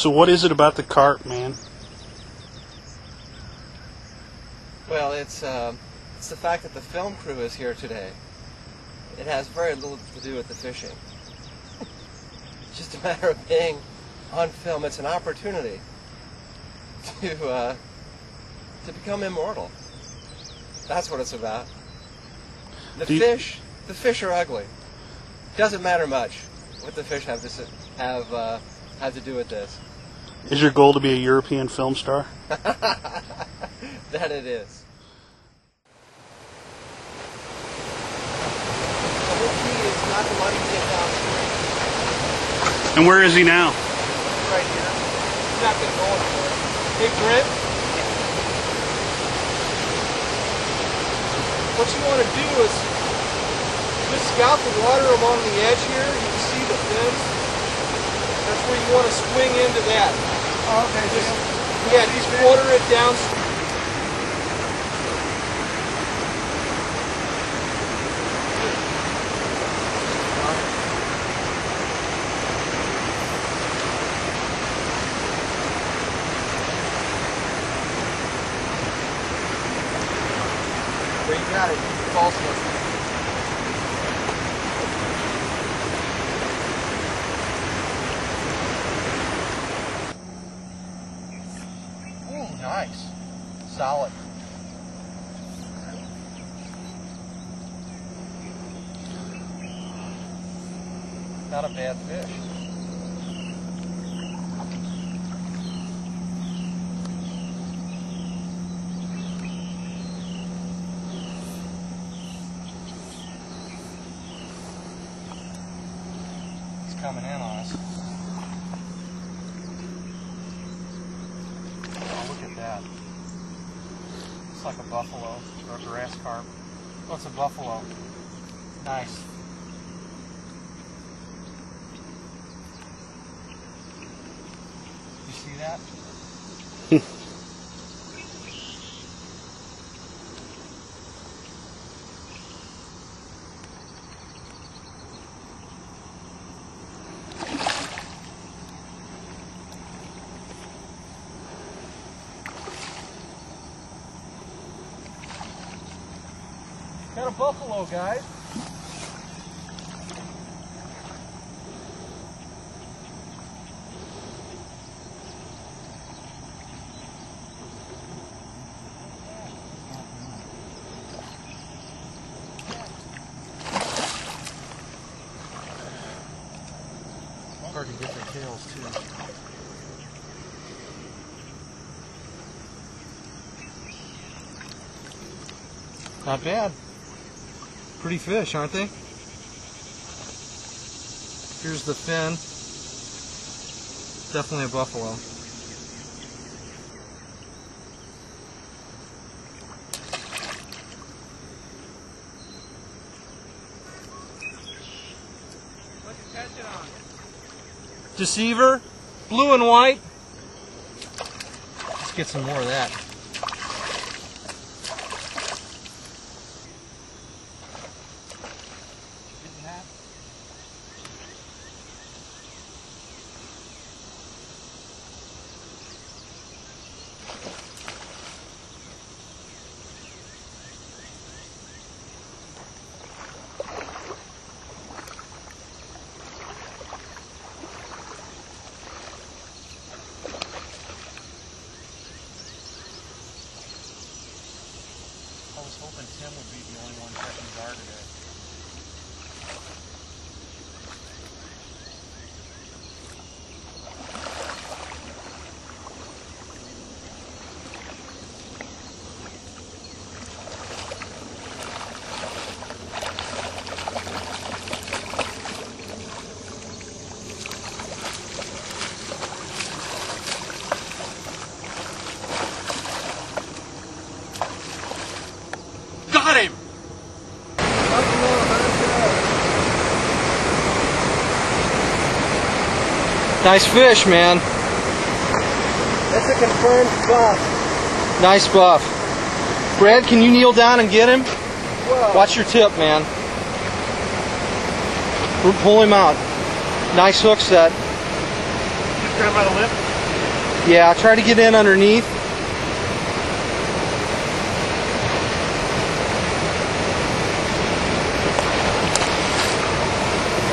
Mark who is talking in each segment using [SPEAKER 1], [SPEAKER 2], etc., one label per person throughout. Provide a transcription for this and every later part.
[SPEAKER 1] So what is it about the carp, man?
[SPEAKER 2] Well, it's um, it's the fact that the film crew is here today. It has very little to do with the fishing. it's just a matter of being on film. It's an opportunity to uh, to become immortal. That's what it's about. The
[SPEAKER 1] Do you-
[SPEAKER 2] fish, the fish are ugly. Doesn't matter much what the fish have to have uh, have to do with this.
[SPEAKER 1] Is your goal to be a European film star?
[SPEAKER 2] that it is. The whole key is not to let him get downstream.
[SPEAKER 1] And where is he now?
[SPEAKER 2] Right here. He's not going to go anywhere. Hey, Brent. What you want to do is just scout the water along the edge here. You can see the fins. Where you want to swing into that.
[SPEAKER 3] Oh, okay,
[SPEAKER 2] Just, yeah, just water it down. There you got it. False one. Ooh, nice. Solid. Not a bad fish. Coming in on us. Oh, look at that. It's like a buffalo or a grass carp. Oh, it's a buffalo. Nice. You see that? Got a buffalo, guys. Hard to get their tails too. Not bad. Pretty fish, aren't they? Here's the fin. Definitely a buffalo. Deceiver, blue and white. Let's get some more of that. Hoping Tim would be the only one catching gar today. Nice fish, man.
[SPEAKER 3] That's a confirmed buff.
[SPEAKER 2] Nice buff. Brad, can you kneel down and get him? Watch your tip, man. Pull him out. Nice hook set.
[SPEAKER 3] Just grab by the lip. Yeah, try to get in underneath.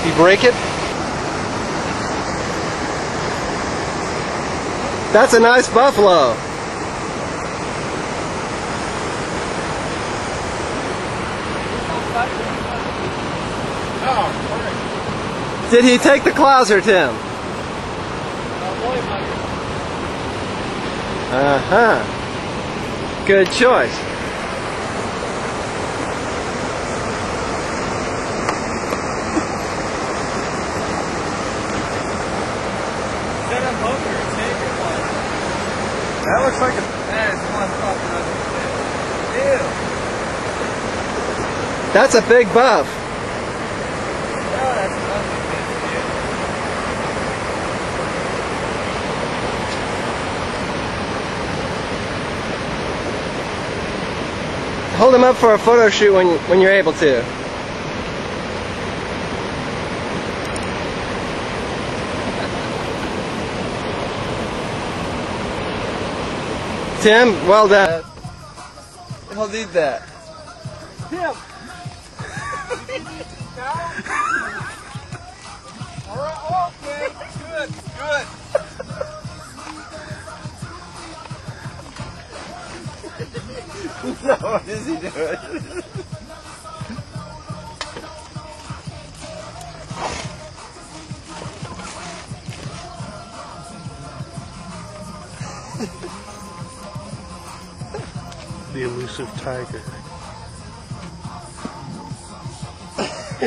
[SPEAKER 3] You break it? That's a nice buffalo. Did he take the clouser, Tim? Uh huh. Good choice. That looks like a.
[SPEAKER 2] That is one fucking ugly fish. Ew.
[SPEAKER 3] That's a big buff. Hold him up for a photo shoot when when you're able to. Tim, well done.
[SPEAKER 2] He'll need that.
[SPEAKER 3] Tim.
[SPEAKER 2] No, what is he doing?
[SPEAKER 1] The elusive tiger.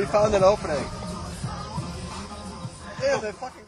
[SPEAKER 2] He found an opening. Yeah, they fucking